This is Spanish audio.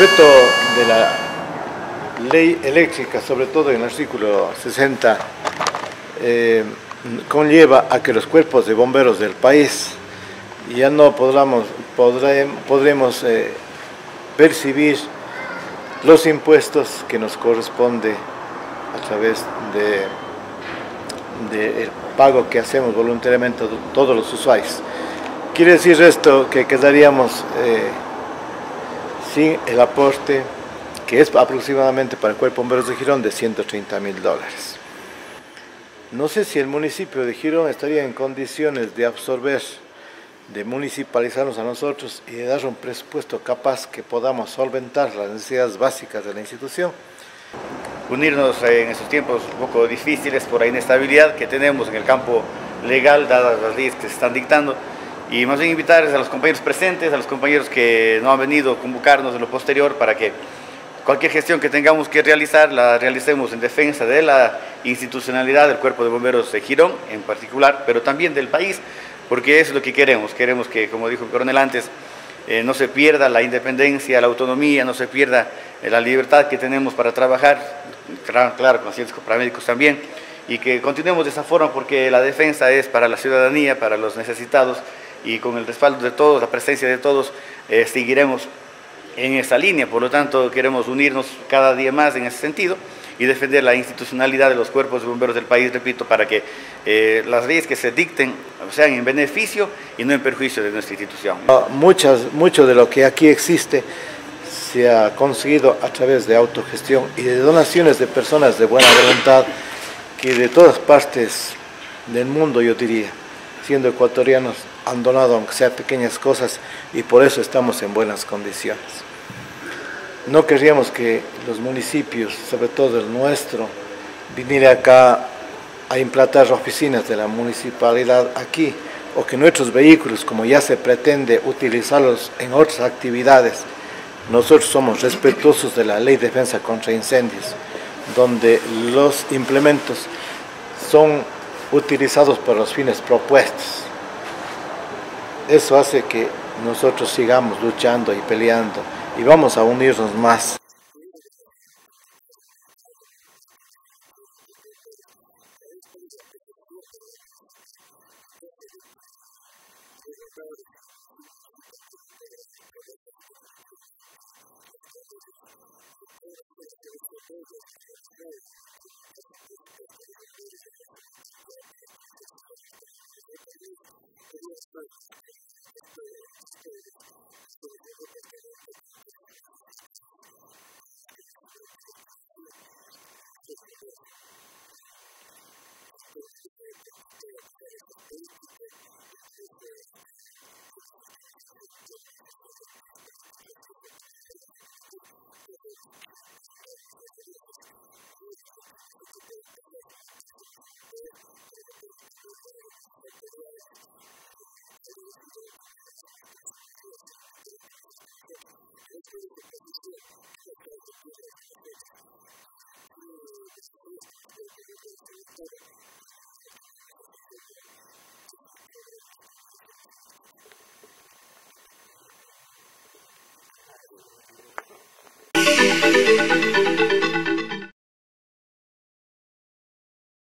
respecto de la ley eléctrica, sobre todo en el artículo 60, eh, conlleva a que los cuerpos de bomberos del país ya no podremos eh, percibir los impuestos que nos corresponde a través del de, pago que hacemos voluntariamente todos los usuarios. Quiere decir esto que quedaríamos eh, sin el aporte que es aproximadamente para el Cuerpo Bomberos de Girón de 130 mil dólares. No sé si el municipio de Girón estaría en condiciones de absorber, de municipalizarnos a nosotros y de dar un presupuesto capaz que podamos solventar las necesidades básicas de la institución. Unirnos en estos tiempos un poco difíciles por la inestabilidad que tenemos en el campo legal, dadas las leyes que se están dictando, y más bien invitarles a los compañeros presentes, a los compañeros que no han venido a convocarnos en lo posterior para que Cualquier gestión que tengamos que realizar la realicemos en defensa de la institucionalidad del Cuerpo de Bomberos de Girón en particular, pero también del país, porque es lo que queremos. Queremos que, como dijo el coronel antes, eh, no se pierda la independencia, la autonomía, no se pierda eh, la libertad que tenemos para trabajar, claro, con ciertos paramédicos también, y que continuemos de esa forma porque la defensa es para la ciudadanía, para los necesitados, y con el respaldo de todos, la presencia de todos, eh, seguiremos en esa línea. Por lo tanto, queremos unirnos cada día más en ese sentido y defender la institucionalidad de los cuerpos de bomberos del país, repito, para que eh, las leyes que se dicten sean en beneficio y no en perjuicio de nuestra institución. Ah, muchas, mucho de lo que aquí existe se ha conseguido a través de autogestión y de donaciones de personas de buena voluntad que de todas partes del mundo, yo diría, ecuatorianos, han donado aunque sea pequeñas cosas y por eso estamos en buenas condiciones. No querríamos que los municipios, sobre todo el nuestro, viniera acá a implantar oficinas de la municipalidad aquí o que nuestros vehículos, como ya se pretende utilizarlos en otras actividades, nosotros somos respetuosos de la ley de defensa contra incendios, donde los implementos son utilizados para los fines propuestos. Eso hace que nosotros sigamos luchando y peleando y vamos a unirnos más.